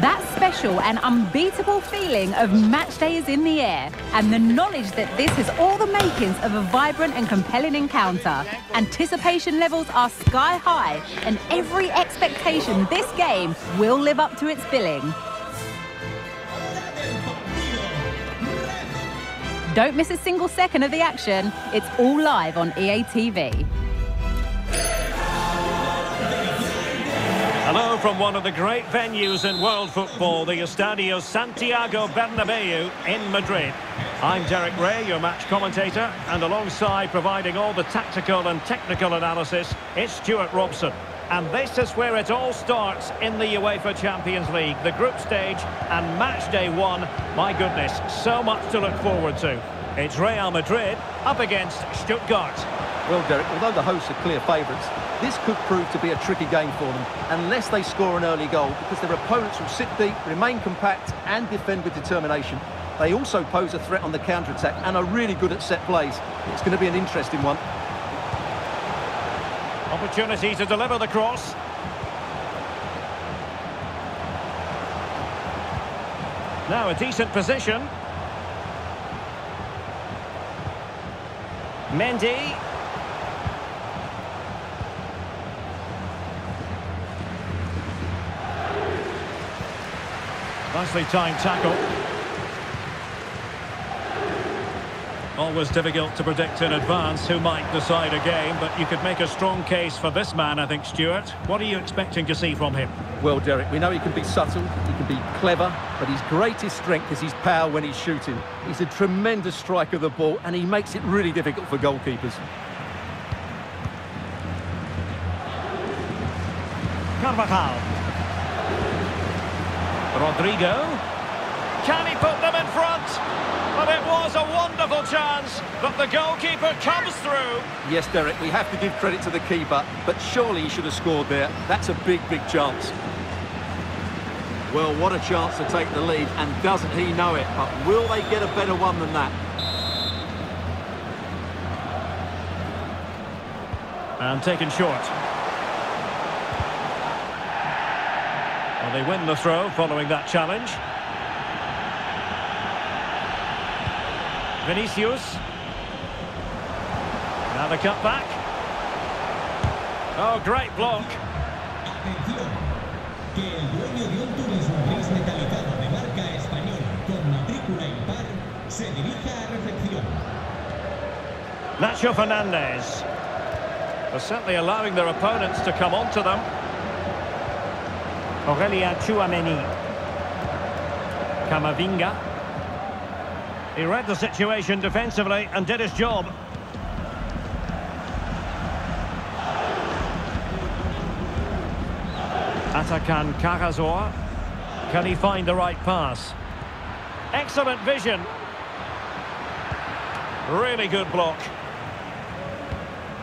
That special and unbeatable feeling of match day is in the air, and the knowledge that this has all the makings of a vibrant and compelling encounter. Anticipation levels are sky high, and every expectation this game will live up to its billing. Don't miss a single second of the action. It's all live on EA TV. Hello from one of the great venues in world football, the Estadio Santiago Bernabeu in Madrid. I'm Derek Ray, your match commentator, and alongside providing all the tactical and technical analysis, it's Stuart Robson. And this is where it all starts in the UEFA Champions League, the group stage and match day one. My goodness, so much to look forward to. It's Real Madrid up against Stuttgart. Well, Derek, although the hosts are clear favourites, this could prove to be a tricky game for them unless they score an early goal because their opponents will sit deep, remain compact and defend with determination. They also pose a threat on the counter-attack and are really good at set plays. It's going to be an interesting one. Opportunity to deliver the cross. Now a decent position. Mendy. Nicely timed tackle. Always difficult to predict in advance who might decide a game, but you could make a strong case for this man, I think, Stuart. What are you expecting to see from him? Well, Derek, we know he can be subtle, he can be clever, but his greatest strength is his power when he's shooting. He's a tremendous striker of the ball, and he makes it really difficult for goalkeepers. Carvajal. Rodrygo. Can he put them in front? But it was a wonderful chance, but the goalkeeper comes through. Yes, Derek, we have to give credit to the keeper, but surely he should have scored there. That's a big, big chance. Well, what a chance to take the lead, and doesn't he know it? But will they get a better one than that? And taken short. They win the throw following that challenge. Vinicius. Now the cut back. Oh, great block. Nacho Fernandez. They're certainly allowing their opponents to come onto them. Aurelien Tchouameni. Camavinga. He read the situation defensively and did his job. Atakan Karazor. Can he find the right pass? Excellent vision. Really good block.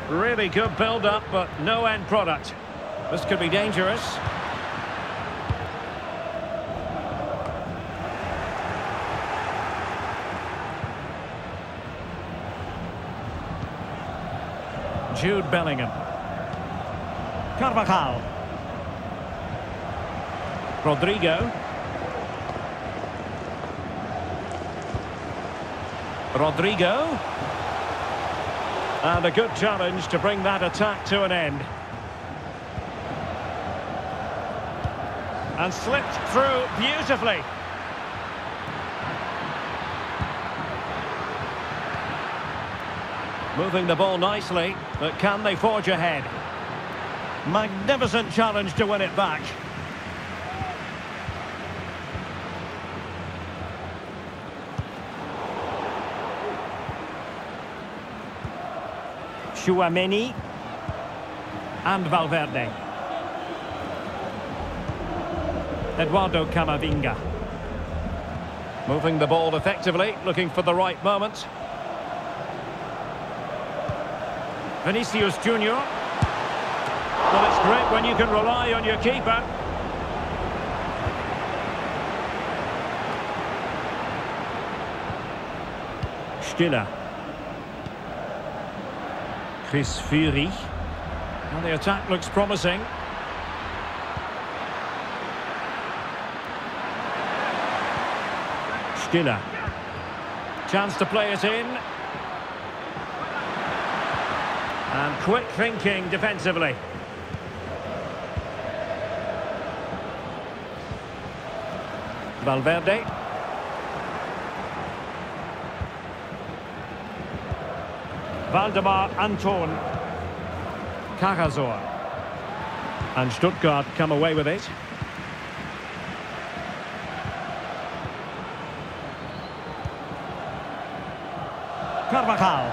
Really good build-up, but no end product. This could be dangerous. Jude Bellingham. Carvajal. Rodrygo. Rodrygo. And a good challenge to bring that attack to an end. And slipped through beautifully. Moving the ball nicely, but can they forge ahead? Magnificent challenge to win it back. Tchouameni and Valverde. Eduardo Camavinga. Moving the ball effectively, looking for the right moment. Vinicius Junior. Well, it's great when you can rely on your keeper. Stiller. Chris Führich. Well, the attack looks promising. Stiller. Chance to play it in. And quick thinking defensively. Valverde. Waldemar Anton. Cazorla. And Stuttgart come away with it. Carvajal.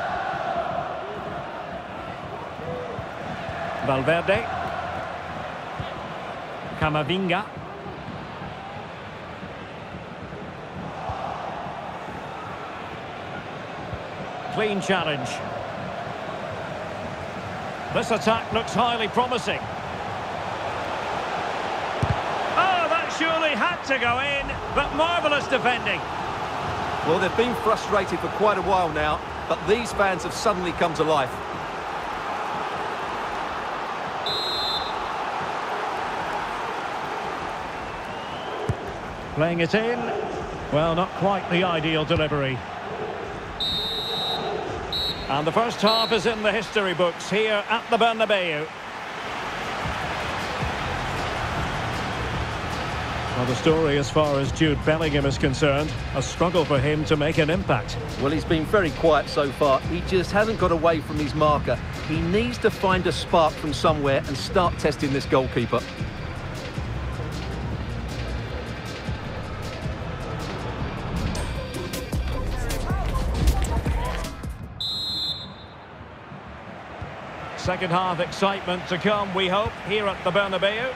Valverde. Camavinga. Clean challenge. This attack looks highly promising. Oh, that surely had to go in, but marvellous defending. Well, they've been frustrated for quite a while now, but these fans have suddenly come to life. Playing it in. Well, not quite the ideal delivery. And the first half is in the history books here at the Bernabeu. Well, the story as far as Jude Bellingham is concerned, a struggle for him to make an impact. Well, he's been very quiet so far. He just hasn't got away from his marker. He needs to find a spark from somewhere and start testing this goalkeeper. Second half excitement to come, we hope, here at the Bernabeu.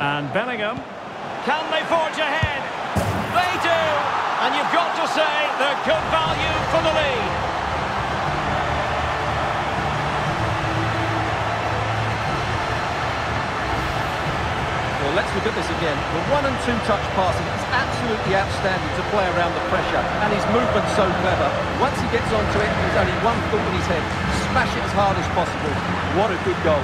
And Bellingham. Can they forge ahead? They do! And you've got to say they're good value for the lead. Well, let's look at this again. The one and two touch passing is absolutely outstanding to play around the pressure, and his movement's so clever. Once he gets onto it, there's only one thought in his head. Smash it as hard as possible. What a good goal.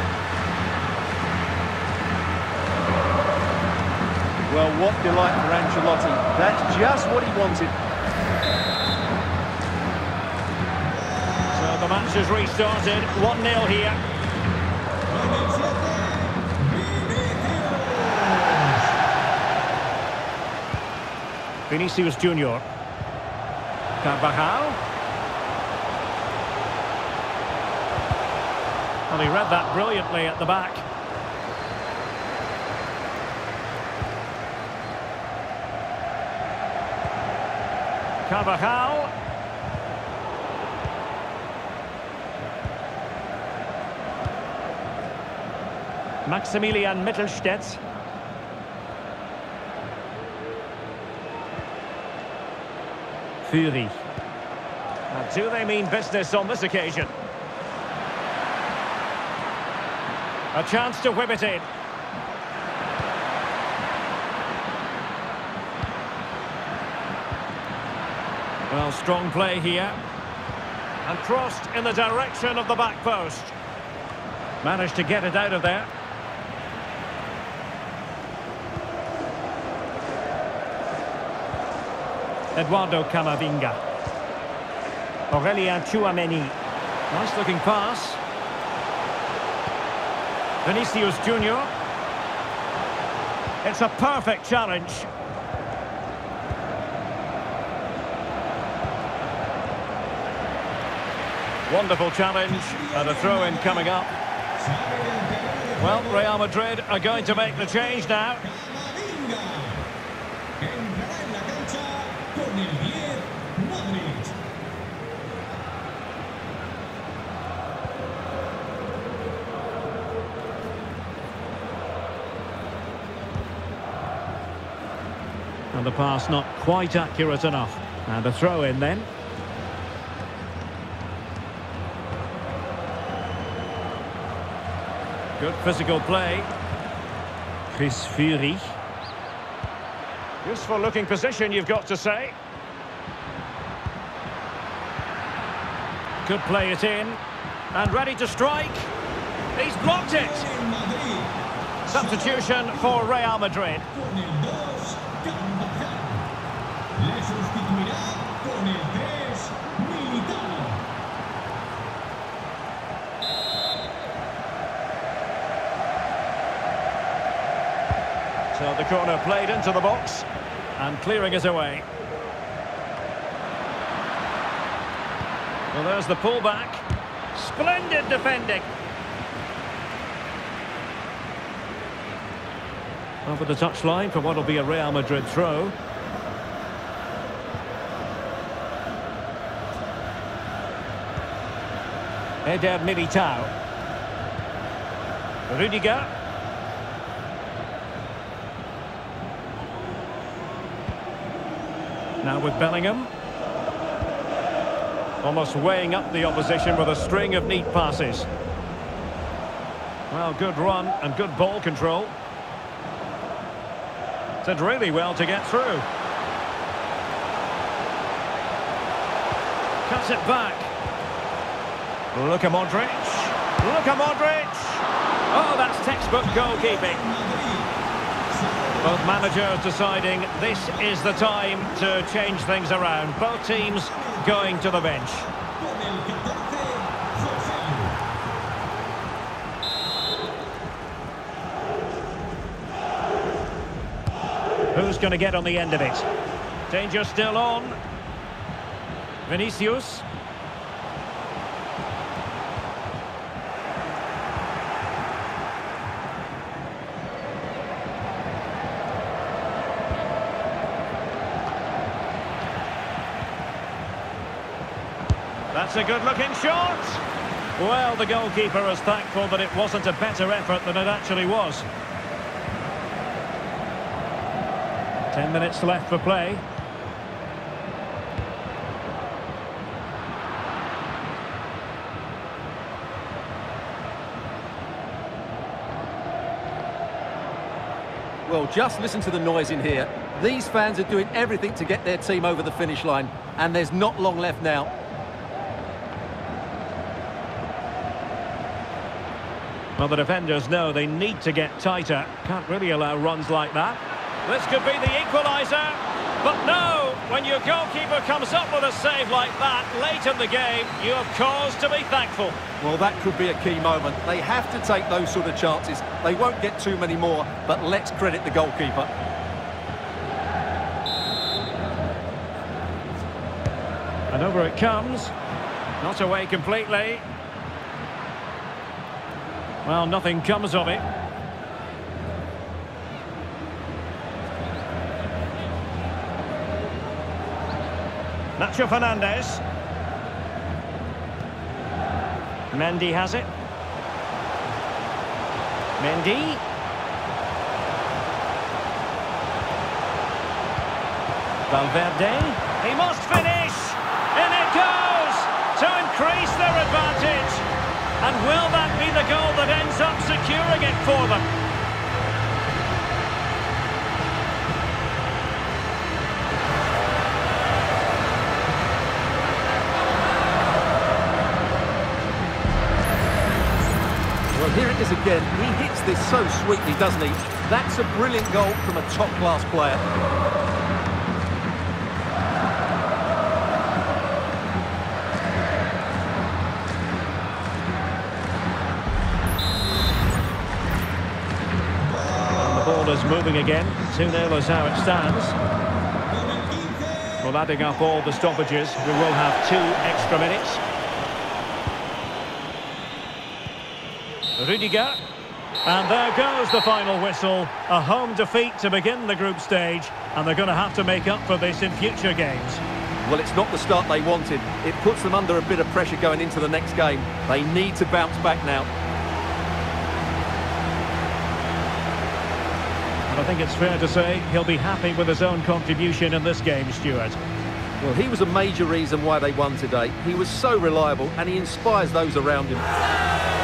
Well, what delight for Ancelotti. That's just what he wanted. So the match has restarted. 1-0 here. Vinicius Junior. Carvajal. Well, he read that brilliantly at the back. Carvajal. Maximilian Mittelstädt. Führich. Now, do they mean business on this occasion? A chance to whip it in. Well, strong play here. And crossed in the direction of the back post. Managed to get it out of there. Eduardo Camavinga. Aurelien Tchouameni. Nice looking pass. Vinicius Junior. It's a perfect challenge. Wonderful challenge and a throw-in coming up. Well, Real Madrid are going to make the change now. And the pass not quite accurate enough. And a throw in then. Good physical play. Chris Führich. Useful looking position, you've got to say. Could play it in. And ready to strike. He's blocked it. Substitution for Real Madrid. So the corner played into the box. And clearing it away. Well, there's the pullback. Splendid defending. Over the touchline for what will be a Real Madrid throw. Eder Militao. Rudiger. Now with Bellingham. Almost weighing up the opposition with a string of neat passes. Well, good run and good ball control. Did really well to get through. Cuts it back. Look at Modric. Look at Modric. Oh, that's textbook goalkeeping. Both managers deciding this is the time to change things around. Both teams going to the bench. Con el 14, José. Who's going to get on the end of it? Danger still on. Vinicius. That's a good-looking shot. Well, the goalkeeper is thankful that it wasn't a better effort than it actually was. Ten minutes left for play. Well, just listen to the noise in here. These fans are doing everything to get their team over the finish line, and there's not long left now. Well, the defenders know they need to get tighter. Can't really allow runs like that. This could be the equaliser. But no, when your goalkeeper comes up with a save like that late in the game, you have cause to be thankful. Well, that could be a key moment. They have to take those sort of chances. They won't get too many more, but let's credit the goalkeeper. And over it comes. Not away completely. Well, nothing comes of it. Nacho Fernandez. Mendy has it. Mendy. Valverde. He must finish. In it goes to increase their advantage. And will that be the goal that ends up securing it for them? Well, here it is again. He hits this so sweetly, doesn't he? That's a brilliant goal from a top-class player. Ball is moving again. 2-0 is how it stands. Con el 15, Well, adding up all the stoppages, we will have two extra minutes. Rudiger. And there goes the final whistle. A home defeat to begin the group stage. And they're going to have to make up for this in future games. Well, it's not the start they wanted. It puts them under a bit of pressure going into the next game. They need to bounce back now. I think it's fair to say he'll be happy with his own contribution in this game, Stuart. Well, he was a major reason why they won today. He was so reliable and he inspires those around him.